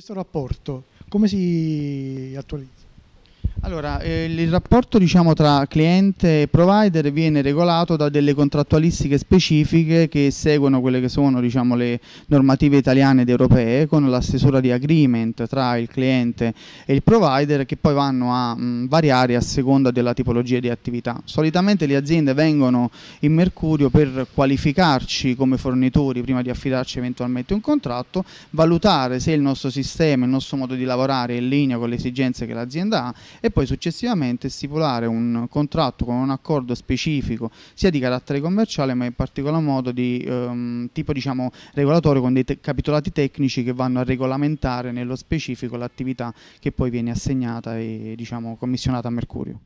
Questo rapporto come si attualizza? Allora, eh, il rapporto diciamo, tra cliente e provider viene regolato da delle contrattualistiche specifiche che seguono quelle che sono diciamo, le normative italiane ed europee con la stesura di agreement tra il cliente e il provider che poi vanno a mh, variare a seconda della tipologia di attività. Solitamente le aziende vengono in Mercurio per qualificarci come fornitori prima di affidarci eventualmente un contratto, valutare se il nostro sistema, il nostro modo di lavorare è in linea con le esigenze che l'azienda ha e poi successivamente stipulare un contratto con un accordo specifico sia di carattere commerciale ma in particolar modo di ehm, tipo diciamo regolatorio con dei te capitolati tecnici che vanno a regolamentare nello specifico l'attività che poi viene assegnata e diciamo commissionata a Mercurio.